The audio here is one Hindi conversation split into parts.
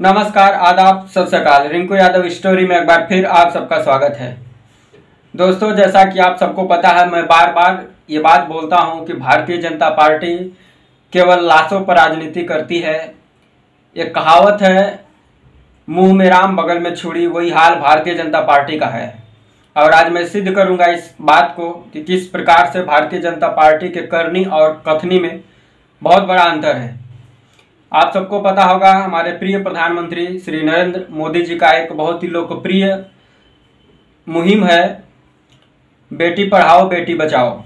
नमस्कार आदाब सत श्रीकाल रिंकू यादव स्टोरी में एक बार फिर आप सबका स्वागत है। दोस्तों, जैसा कि आप सबको पता है, मैं बार बार ये बात बोलता हूँ कि भारतीय जनता पार्टी केवल लाशों पर राजनीति करती है। एक कहावत है, मुँह में राम, बगल में छुड़ी वही हाल भारतीय जनता पार्टी का है। और आज मैं सिद्ध करूँगा इस बात को कि किस प्रकार से भारतीय जनता पार्टी के करनी और कथनी में बहुत बड़ा अंतर है। आप सबको पता होगा, हमारे प्रिय प्रधानमंत्री श्री नरेंद्र मोदी जी का एक बहुत ही लोकप्रिय मुहिम है, बेटी पढ़ाओ, बेटी बचाओ।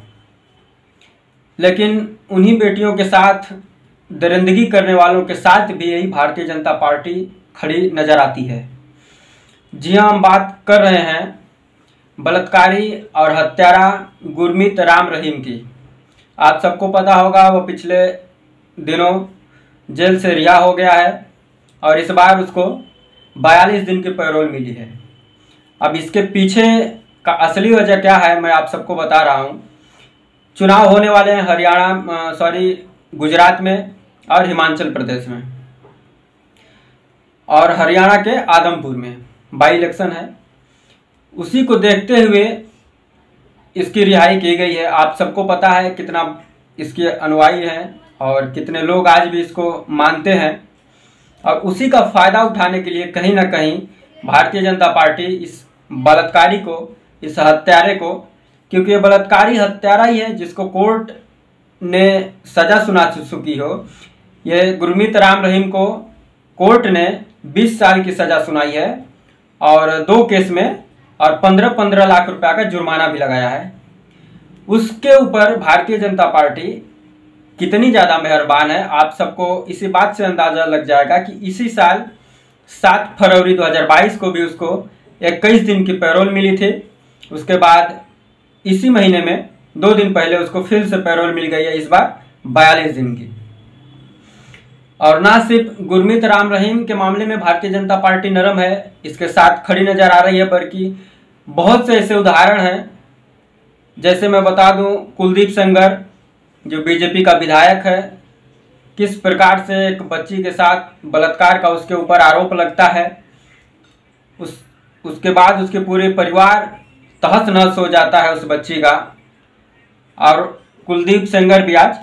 लेकिन उन्हीं बेटियों के साथ, दरिंदगी करने वालों के साथ भी यही भारतीय जनता पार्टी खड़ी नज़र आती है। जी हाँ हम बात कर रहे हैं बलात्कारी और हत्यारा गुरमीत राम रहीम की। आप सबको पता होगा, वो पिछले दिनों जेल से रिहा हो गया है और इस बार उसको बयालीस दिन की पैरोल मिली है। अब इसके पीछे का असली वजह क्या है, मैं आप सबको बता रहा हूँ। चुनाव होने वाले हैं हरियाणा सॉरी, गुजरात में और हिमाचल प्रदेश में। और हरियाणा के आदमपुर में बाई इलेक्शन है। उसी को देखते हुए इसकी रिहाई की गई है। आप सबको पता है कितना इसके अनुयायी हैं। और कितने लोग आज भी इसको मानते हैं। और उसी का फ़ायदा उठाने के लिए कहीं ना कहीं भारतीय जनता पार्टी इस बलात्कारी को, इस हत्यारे को, क्योंकि ये बलात्कारी हत्यारा ही है जिसको कोर्ट ने सज़ा सुना चुकी हो। ये गुरमीत राम रहीम को कोर्ट ने 20 साल की सज़ा सुनाई है और दो केस में और 15-15 लाख रुपया का जुर्माना भी लगाया है। उसके ऊपर भारतीय जनता पार्टी कितनी ज़्यादा मेहरबान है, आप सबको इसी बात से अंदाज़ा लग जाएगा कि इसी साल सात फरवरी 2022 को भी उसको इक्कीस दिन की पैरोल मिली थी। उसके बाद इसी महीने में, दो दिन पहले उसको फिर से पैरोल मिल गई है इस बार बयालीस दिन की। और ना सिर्फ़ गुरमीत राम रहीम के मामले में भारतीय जनता पार्टी नरम है, इसके साथ खड़ी नज़र आ रही है, बल्कि बहुत से ऐसे उदाहरण हैं। जैसे मैं बता दूँ, कुलदीप सेंगर जो बीजेपी का विधायक है, किस प्रकार से एक बच्ची के साथ बलात्कार का उसके ऊपर आरोप लगता है, उस, उसके बाद उसके पूरे परिवार तहस नहस हो जाता है उस बच्ची का। और कुलदीप सेंगर भी आज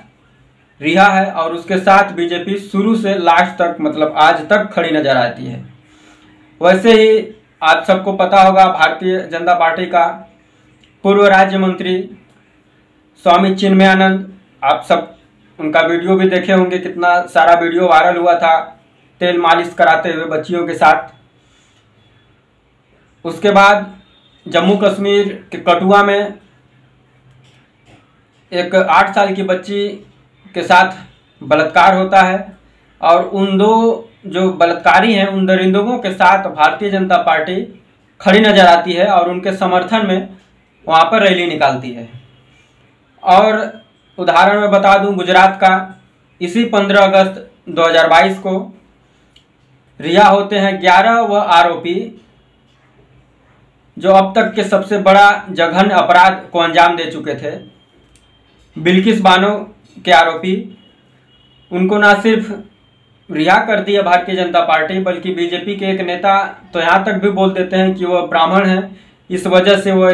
रिहा है और उसके साथ बीजेपी शुरू से लास्ट तक मतलब आज तक खड़ी नज़र आती है। वैसे ही आप सबको पता होगा, भारतीय जनता पार्टी का पूर्व राज्य मंत्री स्वामी चिन्मयानंद आप सब उनका वीडियो भी देखे होंगे, कितना सारा वीडियो वायरल हुआ था, तेल मालिश कराते हुए बच्चियों के साथ। उसके बाद जम्मू कश्मीर के कठुआ में एक आठ साल की बच्ची के साथ बलात्कार होता है और उन दो जो बलात्कारी हैं, उन दरिंदों के साथ भारतीय जनता पार्टी खड़ी नज़र आती है और उनके समर्थन में वहाँ पर रैली निकालती है। और उदाहरण में बता दूँ गुजरात का। इसी 15 अगस्त 2022 को रिहा होते हैं 11 व आरोपी, जो अब तक के सबसे बड़ा जघन अपराध को अंजाम दे चुके थे। बिल्किस बानो के आरोपी, उनको ना सिर्फ़ रिहा कर दिया भारतीय जनता पार्टी, बल्कि बीजेपी के एक नेता तो यहाँ तक भी बोल देते हैं कि वह ब्राह्मण है। इस वजह से वह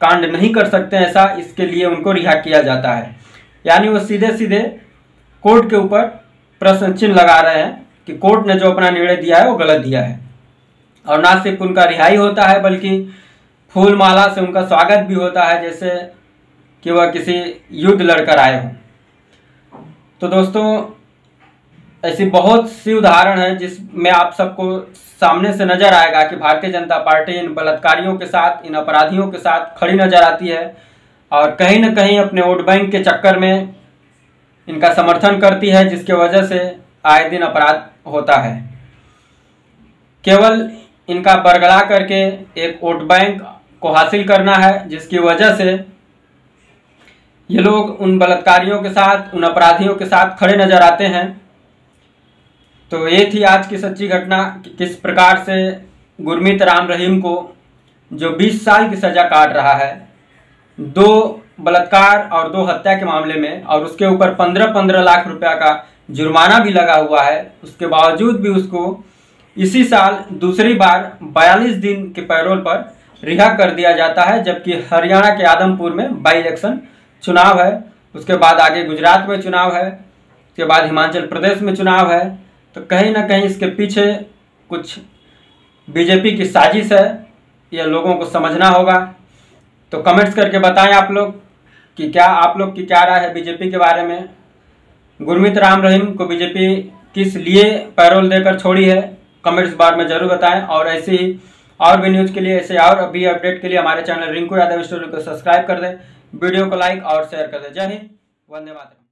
कांड नहीं कर सकते ऐसा इसके लिए उनको रिहा किया जाता है। यानी वो सीधे सीधे कोर्ट के ऊपर प्रश्न चिन्ह लगा रहे हैं कि कोर्ट ने जो अपना निर्णय दिया है वो गलत दिया है। और ना सिर्फ़ उनका रिहाई होता है, बल्कि फूल माला से उनका स्वागत भी होता है, जैसे कि वह किसी युद्ध लड़कर आए हों। तो दोस्तों, ऐसी बहुत सी उदाहरण है जिसमें आप सबको सामने से नज़र आएगा कि भारतीय जनता पार्टी इन बलात्कारियों के साथ, इन अपराधियों के साथ खड़ी नज़र आती है। और कहीं ना कहीं अपने वोट बैंक के चक्कर में इनका समर्थन करती है, जिसके वजह से आए दिन अपराध होता है। केवल इनका बरगला करके एक वोट बैंक को हासिल करना है, जिसकी वजह से ये लोग उन बलात्कारियों के साथ, उन अपराधियों के साथ खड़े नज़र आते हैं। तो ये थी आज की सच्ची घटना, कि किस प्रकार से गुरमीत राम रहीम को, जो 20 साल की सज़ा काट रहा है दो बलात्कार और दो हत्या के मामले में, और उसके ऊपर पंद्रह पंद्रह लाख रुपया का जुर्माना भी लगा हुआ है। उसके बावजूद भी उसको इसी साल दूसरी बार 42 दिन के पैरोल पर रिहा कर दिया जाता है, जबकि हरियाणा के आदमपुर में बाई इलेक्शन चुनाव है। उसके बाद आगे गुजरात में चुनाव है, उसके बाद हिमाचल प्रदेश में चुनाव है। तो कहीं ना कहीं इसके पीछे कुछ बीजेपी की साजिश है, यह लोगों को समझना होगा। तो कमेंट्स करके बताएँ आप लोग कि क्या, आप लोग की क्या राय है बीजेपी के बारे में? गुरमित राम रहीम को बीजेपी किस लिए पैरोल देकर छोड़ी है? कमेंट्स बार में ज़रूर बताएँ और ऐसे ही और भी न्यूज़ के लिए, ऐसे और अभी अपडेट के लिए हमारे चैनल रिंकू यादव स्टोरी को सब्सक्राइब कर दें, वीडियो को लाइक और शेयर कर दें। जय हिंद, वंदे मातरम।